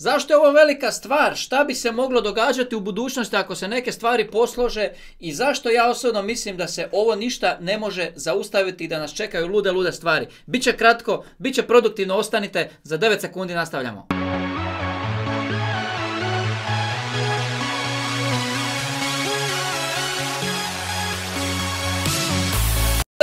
Zašto je ovo velika stvar? Šta bi se moglo događati u budućnosti ako se neke stvari poslože i zašto ja osobno mislim da se ovo ništa ne može zaustaviti i da nas čekaju lude, lude stvari. Biće kratko, bit će produktivno, ostanite, za 9 sekundi nastavljamo.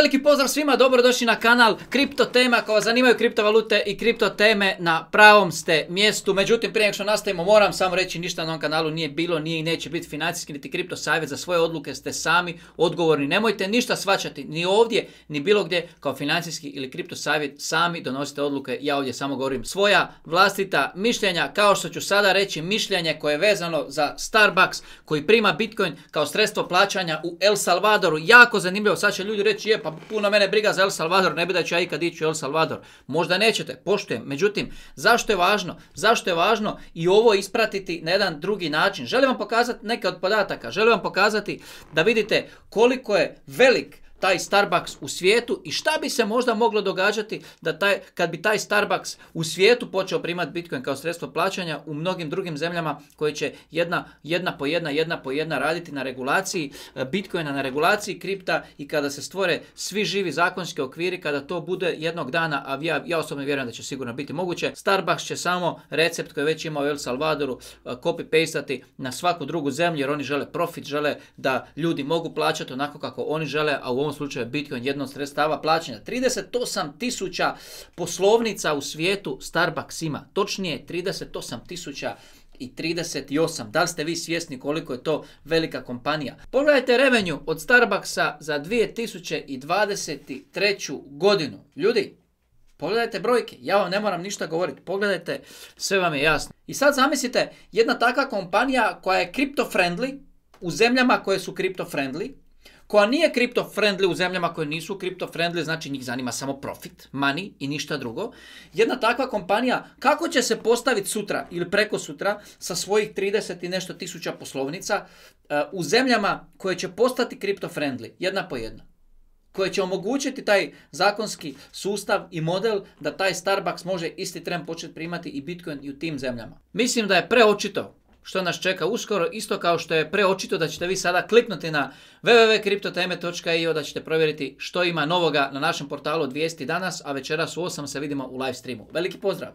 Veliki pozdrav svima, dobrodošli na kanal Kripto tema. Vas zanimaju kriptovalute i kripto teme, na pravom ste mjestu. Međutim, prije nego što nastavimo, moram samo reći ništa na ovom kanalu nije bilo, nije i neće biti financijski niti kripto savjet. Za svoje odluke ste sami odgovorni. Nemojte ništa svačati, ni ovdje, ni bilo gdje, kao financijski ili kripto savjet. Sami donosite odluke, ja ovdje samo govorim svoja vlastita mišljenja. Kao što ću sada reći, mišljenje koje je vezano za Starbucks, koji prima Bitcoin kao sredstvo plaćanja u El Salvadoru. Jako zanimljivo, sad će ljudi reći, je pa puno mene briga za El Salvador, ne bi da ću ja ikad ići u El Salvador. Možda nećete, poštujem. Međutim, zašto je važno? Zašto je važno i ovo ispratiti na jedan drugi način? Želim vam pokazati neke od podataka. Želim vam pokazati da vidite koliko je velik taj Starbucks u svijetu i šta bi se možda moglo događati da taj, kad bi taj Starbucks u svijetu počeo primati Bitcoin kao sredstvo plaćanja u mnogim drugim zemljama koje će jedna, jedna po jedna, jedna po jedna raditi na regulaciji e, Bitcoina, na regulaciji kripta i kada se stvore svi živi zakonski okviri, kada to bude jednog dana, a ja, ja osobno vjerujem da će sigurno biti moguće, Starbucks će samo recept koji već ima u El Salvadoru e, copy-pastati na svaku drugu zemlju jer oni žele profit, žele da ljudi mogu plaćati onako kako oni žele, a u ovom slučaju Bitcoin jedno sredstava plaćanja. 38 tisuća poslovnica u svijetu Starbucks ima. Točnije 38 tisuća i 38. Da li ste vi svjesni koliko je to velika kompanija? Pogledajte revenju od Starbucksa za 2023. godinu. Ljudi, Pogledajte brojke, ja vam ne moram ništa govoriti, pogledajte, sve vam je jasno. I sad zamislite, jedna takva kompanija koja je crypto friendly, u zemljama koje su crypto friendly, koja nije kripto friendly u zemljama koje nisu kripto friendly, znači njih zanima samo profit, money i ništa drugo. Jedna takva kompanija, kako će se postaviti sutra ili preko sutra sa svojih 30 i nešto tisuća poslovnica uh, u zemljama koje će postati kripto friendly, jedna po jedna koje će omogućiti taj zakonski sustav i model da taj Starbucks može isti tren početi primati i Bitcoin i u tim zemljama. Mislim da je preočito što nas čeka uskoro, isto kao što je preočito da ćete vi sada kliknuti na www.kriptoteme.io da ćete provjeriti što ima novoga na našem portalu od vijesti danas, a večeras u 8 se vidimo u live streamu. Veliki pozdrav!